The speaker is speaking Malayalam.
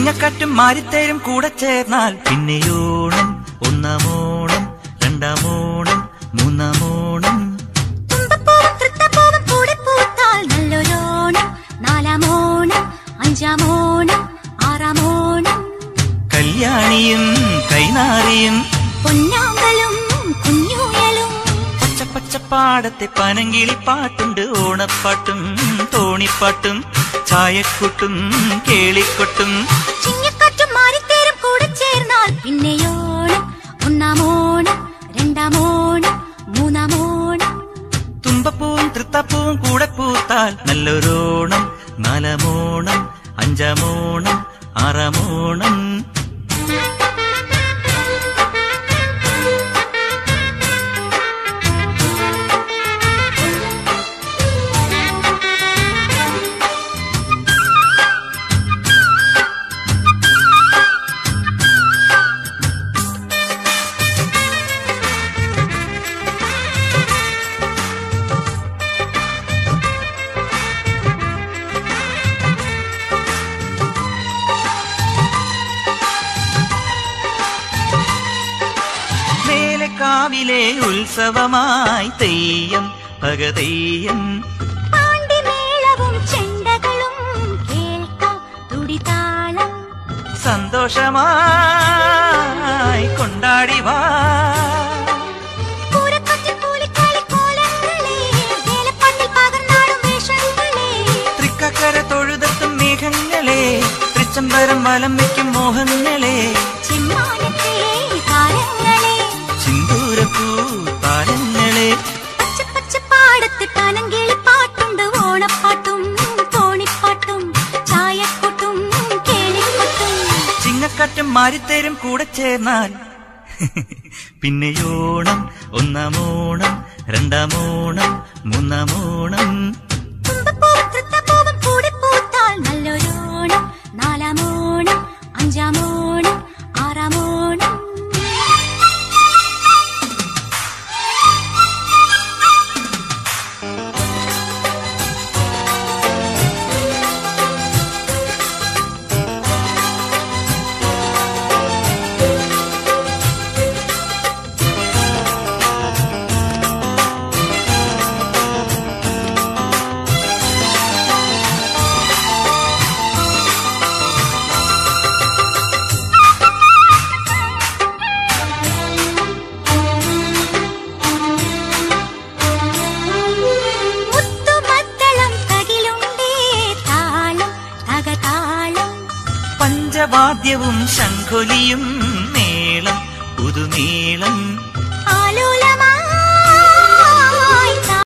ചിങ്ങക്കാറ്റും മാരിത്തേരും കൂടെ ചേർന്നാൽ പിന്നെയോണം ഒന്നാമോണം രണ്ടാമോണം മൂന്നാമോണം രണ്ടാം ഓണം മൂന്നാം ഓണം നല്ലൊരോണം. നാലാമോണം അഞ്ചാമോണം ആറാമോണം. കല്യാണിയും കൈനാറിയും പൊന്നാമ്പലും കുഞ്ഞുയലും. പച്ച പച്ചപ്പാടത്തെ പനങ്കിളി പാട്ടുണ്ട് ഓണപ്പാട്ടും തോണിപ്പാട്ടും. ചായക്കൊട്ടും കേളിക്കൊട്ടും. ചിങ്ങക്കാറ്റും മാറിത്തേരും കൂടെ ചേർന്നാൽ പിന്നെയോണം ഒന്നാമോണം രണ്ടാമോണം മൂന്നാമോണം. തുമ്പപ്പൂവും തൃത്തപ്പൂവും കൂടെ പൂത്താൽ നല്ലൊരോണം നാലാമോണം അഞ്ചാമോണം ആറാമോണം. കാവിലെ ഉത്സവമായി തെയ്യം തുടിതാളം. സന്തോഷമായി കൊണ്ടാടി വാ. തൃക്കക്കര തൊഴുതെത്തും മേഘങ്ങളെ തൃച്ചംബരം വലം വയ്ക്കും മോഹങ്ങളെ. ചിങ്ങക്കാറ്റും മാരിത്തേരും കൂടെ ചേർന്നാൽ. പിന്നെയോണം ഒന്നാമോണം രണ്ടാമോണം മൂന്നാമോണം തുമ്പപ്പൂവും ഓണം കൂടി ഓണം. നല്ലൊരോണം ഓണം അഞ്ചാം ആറാമോണം പഞ്ചവാദ്യവും ശംഖുലിയും മേളം പുതുമേളം